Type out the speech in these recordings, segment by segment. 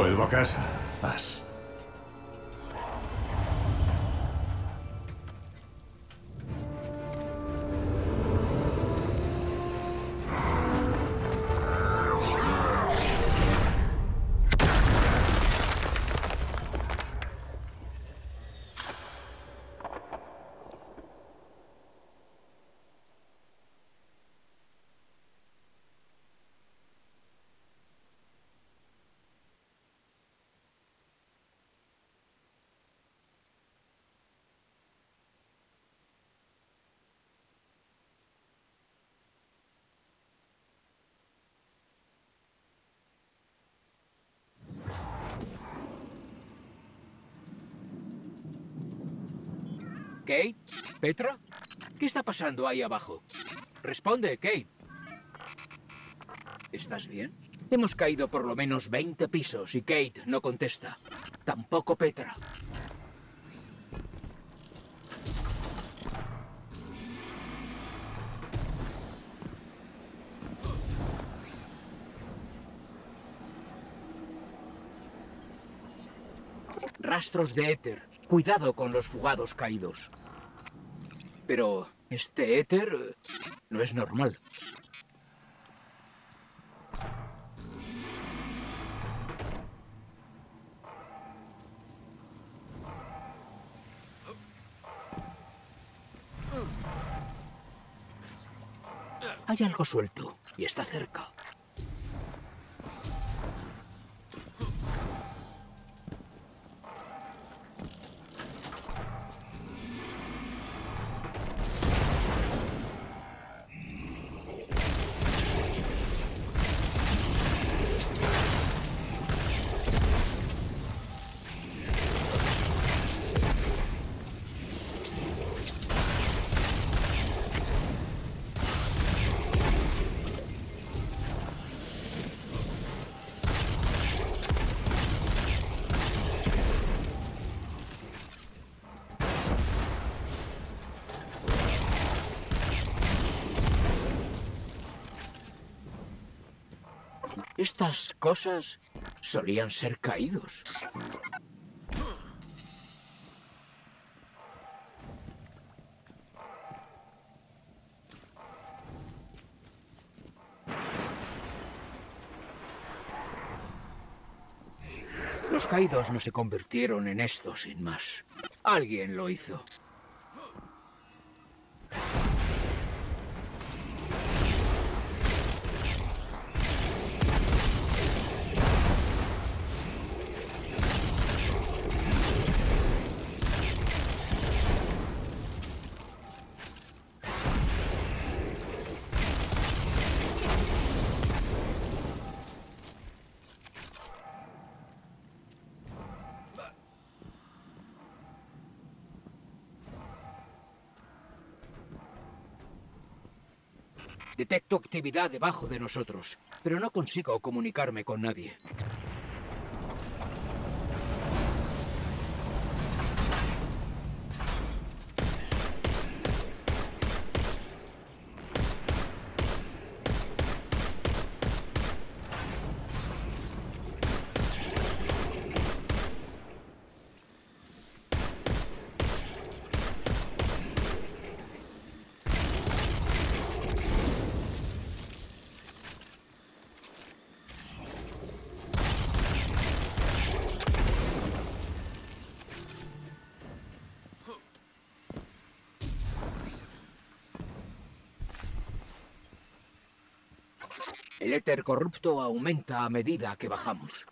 Vuelvo a casa. ¿Kate? ¿Petra? ¿Qué está pasando ahí abajo? Responde, Kate. ¿Estás bien? Hemos caído por lo menos 20 pisos y Kate no contesta. Tampoco Petra. De éter. Cuidado con los fugados caídos. Pero este éter eh, no es normal. Hay algo suelto y está cerca. Estas cosas solían ser caídos. Los caídos no se convirtieron en esto sin más. Alguien lo hizo. Detecto actividad debajo de nosotros, pero no consigo comunicarme con nadie. El éter corrupto aumenta a medida que bajamos.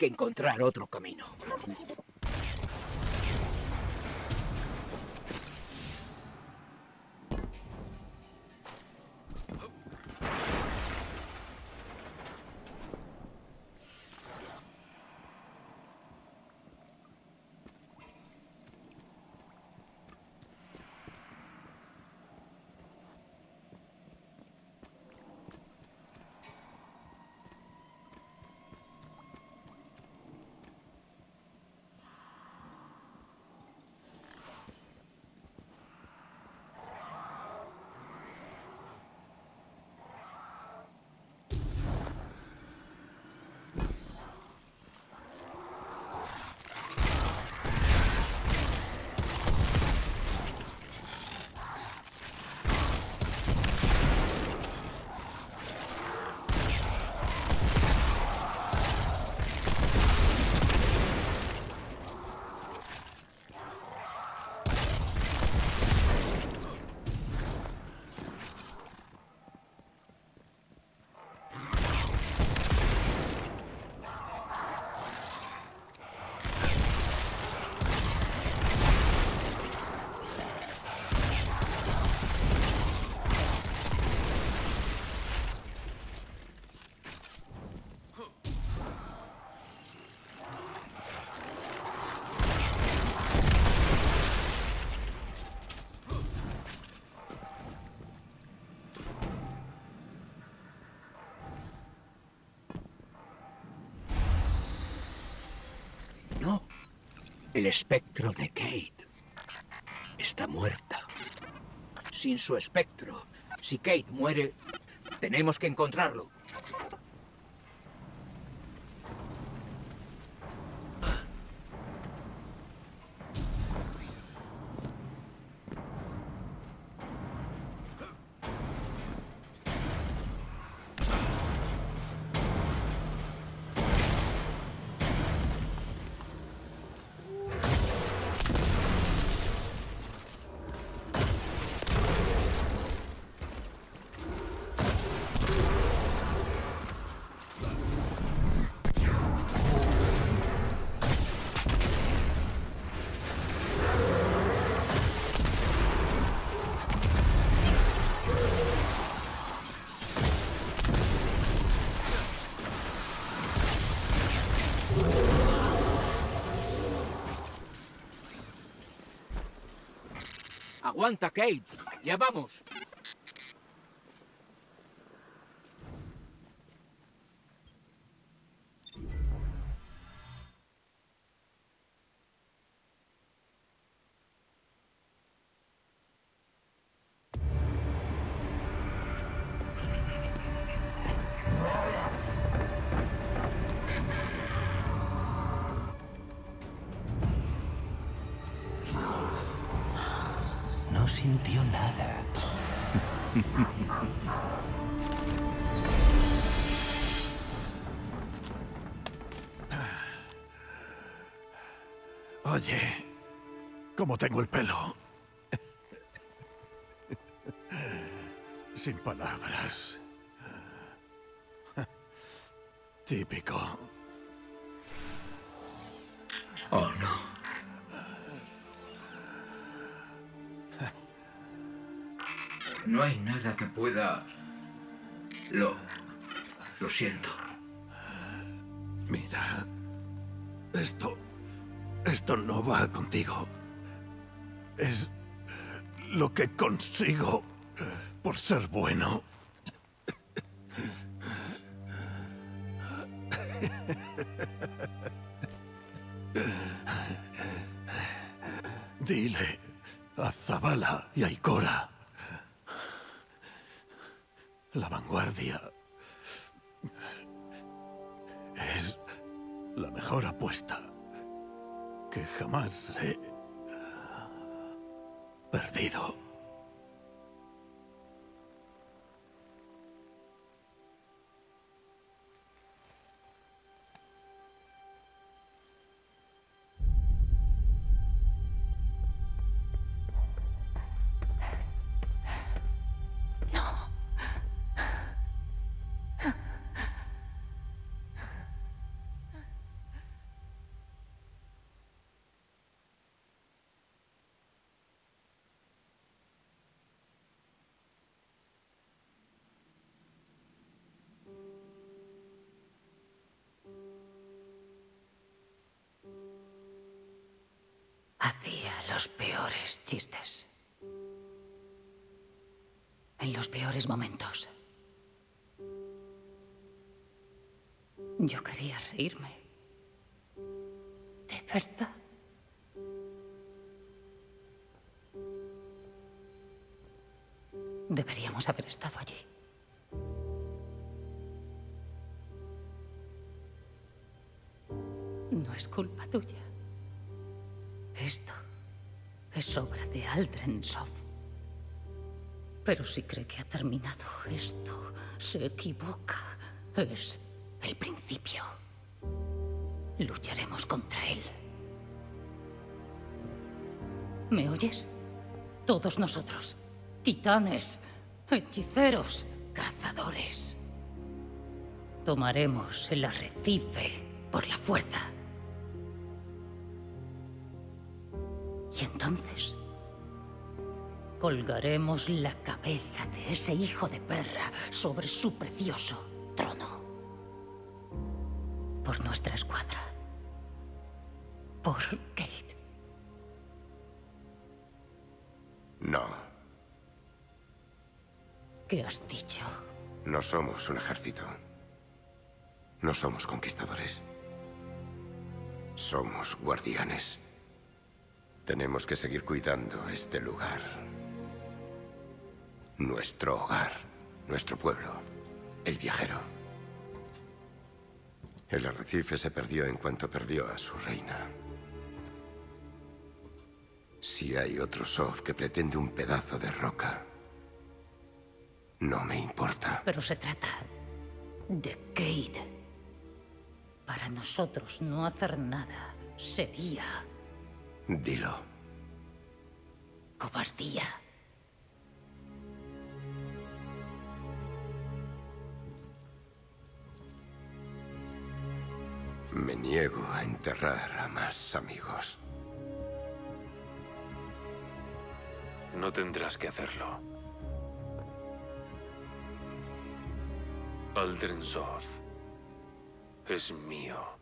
Que encontrar otro camino. El espectro de Kate. Está muerta. Sin su espectro, si Kate muere, tenemos que encontrarlo. Aguanta, Kate. Ya vamos. Sintió nada. Oye, ¿cómo tengo el pelo? Sin palabras. Típico. Oh, no. No hay nada que pueda... Lo... Lo siento. Mira, esto... Esto no va contigo. Es lo que consigo por ser bueno. Dile a Zabala y a Ikora. La vanguardia es la mejor apuesta que jamás he perdido. Chistes. En los peores momentos. Yo quería reírme. De verdad. Deberíamos haber estado allí. No es culpa tuya. Esto es obra de Aldren Soft. Pero si cree que ha terminado esto, se equivoca. Es el principio. Lucharemos contra él. ¿Me oyes? Todos nosotros. Titanes, hechiceros, cazadores. Tomaremos el arrecife por la fuerza. Y entonces colgaremos la cabeza de ese hijo de perra sobre su precioso trono. Por nuestra escuadra. Por Kate. No, ¿Qué has dicho? no somos un ejército. No somos conquistadores. Somos guardianes. Tenemos que seguir cuidando este lugar. Nuestro hogar, nuestro pueblo, el viajero. El arrecife se perdió en cuanto perdió a su reina. Si hay otro Sof que pretende un pedazo de roca, no me importa. Pero se trata de Kate. Para nosotros no hacer nada sería Dilo. cobardía. Me niego a enterrar a más amigos. No tendrás que hacerlo. Aldrensov es mío.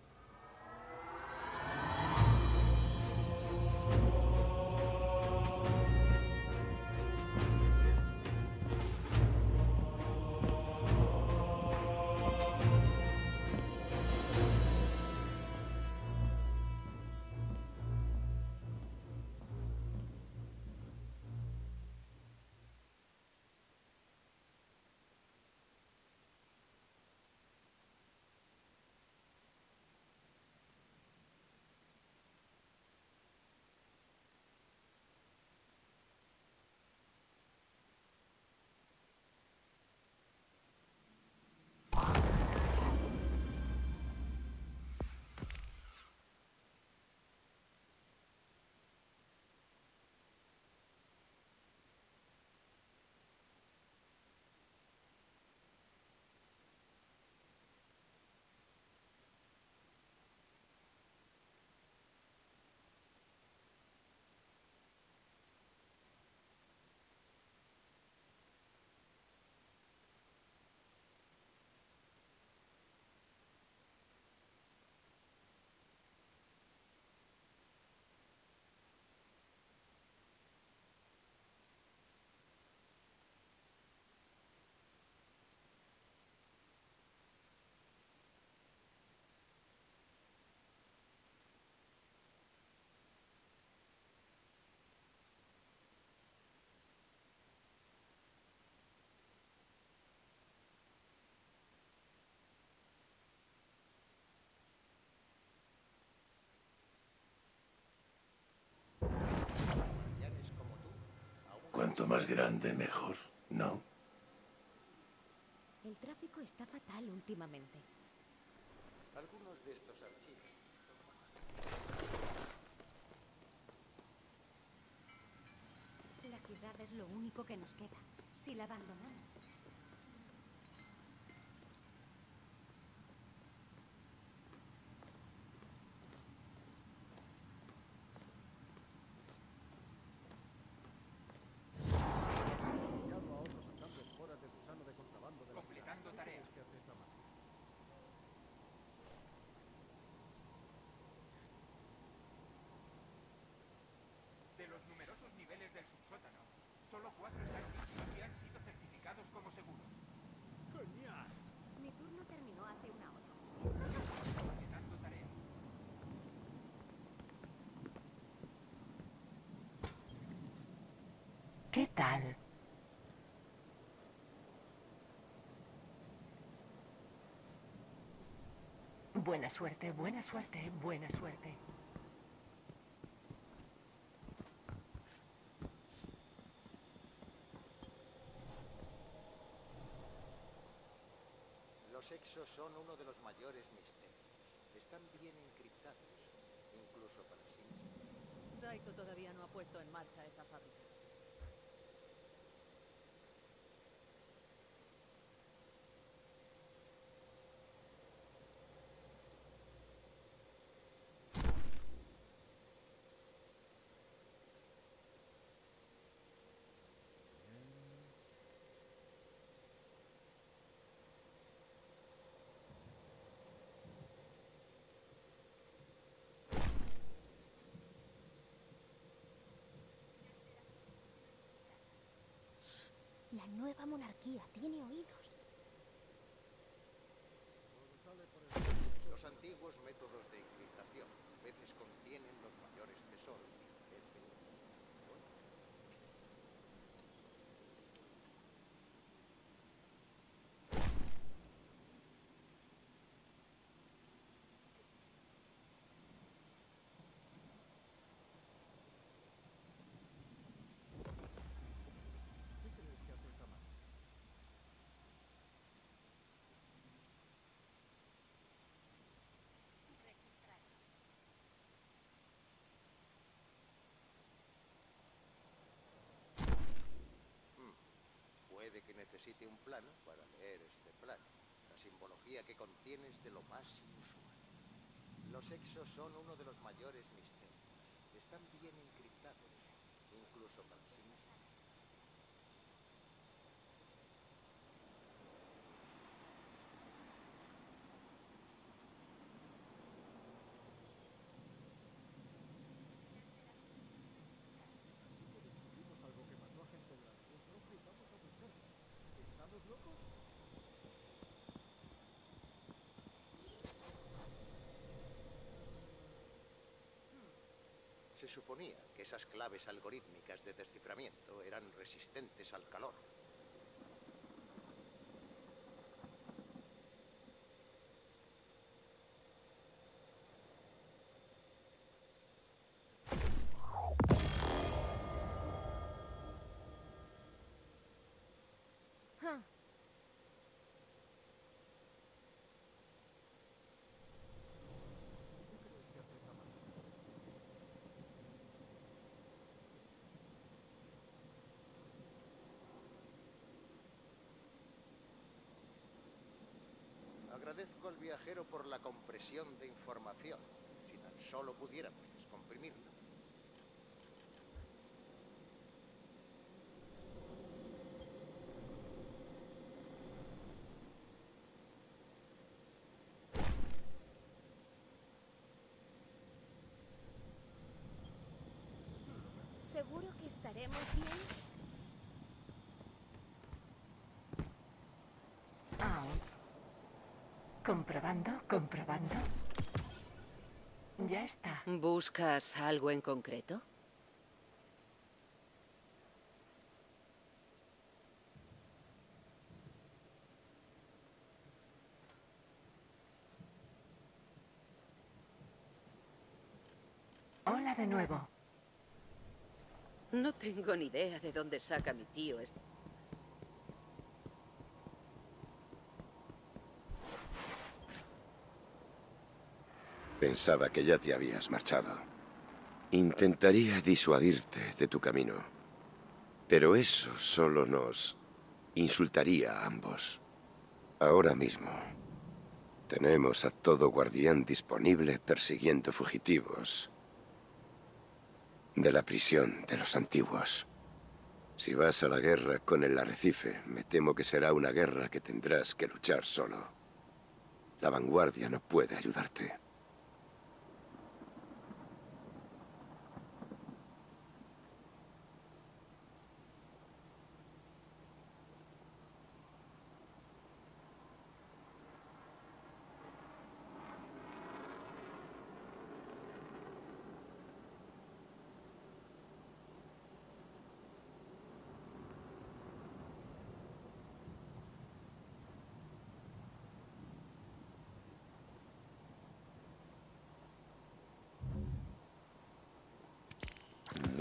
Cuanto más grande, mejor, ¿no? El tráfico está fatal últimamente. Algunos de estos archivos. La ciudad es lo único que nos queda. Si la abandonamos. Buena suerte, buena suerte, buena suerte. Los sexos son uno de los mayores misterios. Están bien encriptados, incluso para sí mismos. Daito todavía no ha puesto en marcha esa fábrica. La nueva monarquía tiene oídos. Los antiguos métodos de encriptación a veces contienen los mayores tesoros. Puede que necesite un plano para leer este plano. La simbología que contiene es de lo más inusual. Los exos son uno de los mayores misterios. Están bien encriptados, incluso para sí mismos. Suponía que esas claves algorítmicas de desciframiento eran resistentes al calor. Agradezco al viajero por la compresión de información. Si tan solo pudiéramos descomprimirla. ¿Seguro que estaremos bien? Comprobando, comprobando. Ya está. ¿Buscas algo en concreto? Hola de nuevo. No tengo ni idea de dónde saca mi tío este. Pensaba que ya te habías marchado. Intentaría disuadirte de tu camino. Pero eso solo nos insultaría a ambos. Ahora mismo tenemos a todo guardián disponible persiguiendo fugitivos de la prisión de los antiguos. Si vas a la guerra con el arrecife, me temo que será una guerra que tendrás que luchar solo. La vanguardia no puede ayudarte.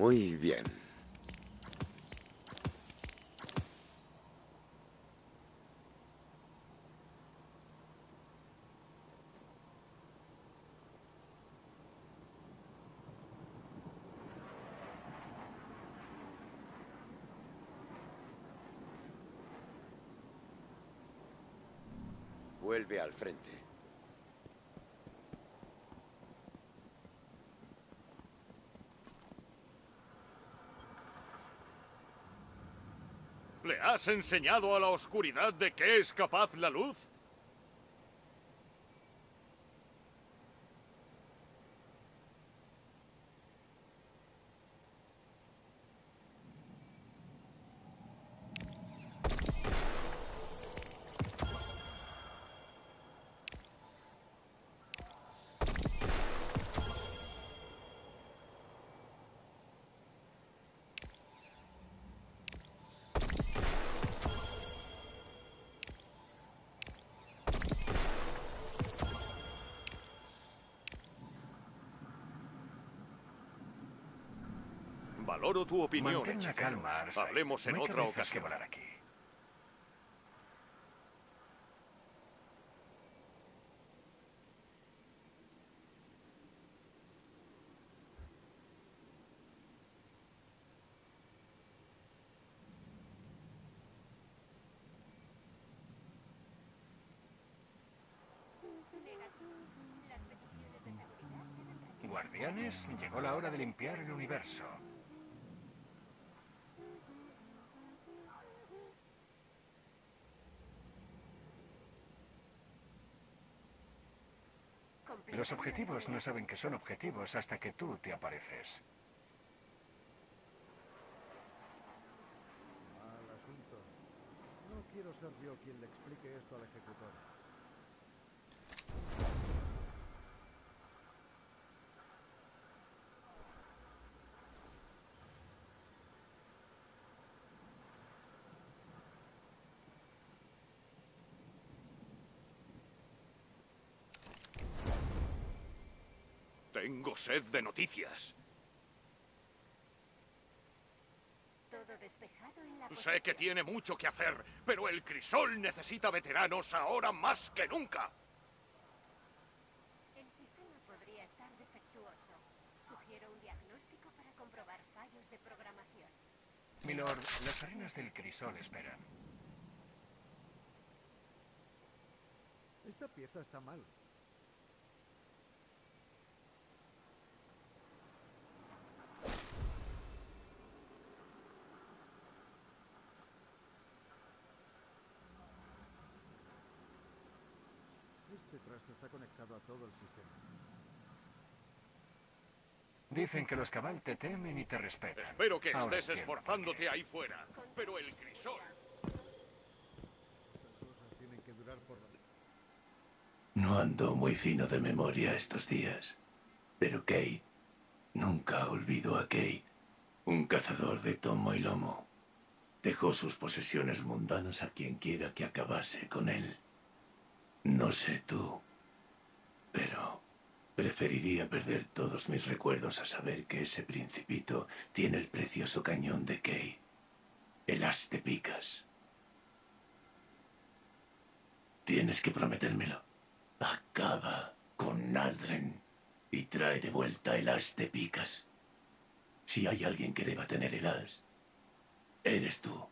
Muy bien. Vuelve al frente. ¿Le has enseñado a la oscuridad de qué es capaz la luz? Valoro tu opinión, Mantén la calma, Arcite. Hablemos en No otra cabezas que ocasión. volar aquí. Guardianes, llegó la hora de limpiar el universo. Los objetivos no saben que son objetivos hasta que tú te apareces. Mal asunto. No quiero ser yo quien le explique esto al ejecutor. Tengo sed de noticias. Todo despejado en la Sé que tiene mucho que hacer, pero el crisol necesita veteranos ahora más que nunca. El sistema podría estar defectuoso. Sugiero un diagnóstico para comprobar fallos de programación. Milord, las arenas del crisol esperan. Esta pieza está mal. Está conectado a todo el sistema. Dicen que los cabal te temen y te respetan. Espero que Ahora estés esforzándote ahí fuera. Pero el crisol... Estas cosas tienen que durar por la... No ando muy fino de memoria estos días. Pero Kate, nunca olvido a Kate, un cazador de tomo y lomo. Dejó sus posesiones mundanas a quien quiera que acabase con él. No sé tú, pero preferiría perder todos mis recuerdos a saber que ese principito tiene el precioso cañón de Kate, el as de picas. Tienes que prometérmelo. Acaba con Aldren y trae de vuelta el as de picas. Si hay alguien que deba tener el as, eres tú.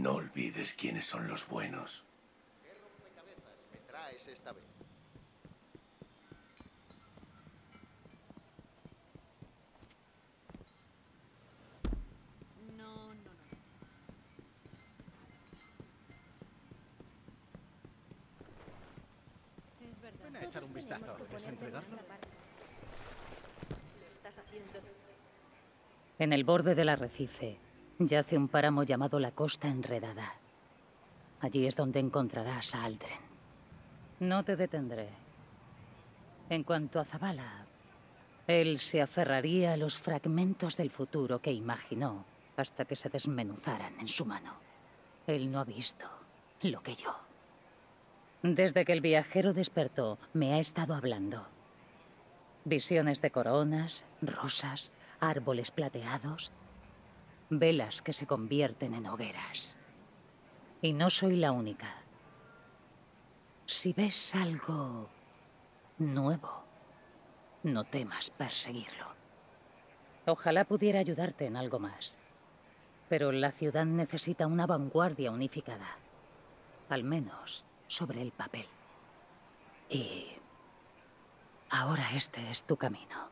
No olvides quiénes son los buenos. ¿Qué rompecabezas me traes esta vez? No, no, no. Es verdad. Ven a echar un vistazo. ¿Desentregarlo? En el borde del arrecife, yace un páramo llamado la Costa Enredada. Allí es donde encontrarás a Aldren. No te detendré. En cuanto a Zabala, él se aferraría a los fragmentos del futuro que imaginó hasta que se desmenuzaran en su mano. Él no ha visto lo que yo. Desde que el viajero despertó, me ha estado hablando. Visiones de coronas, rosas, árboles plateados, velas que se convierten en hogueras. Y no soy la única. Si ves algo nuevo, no temas perseguirlo. Ojalá pudiera ayudarte en algo más. Pero la ciudad necesita una vanguardia unificada. Al menos sobre el papel. Y ahora este es tu camino.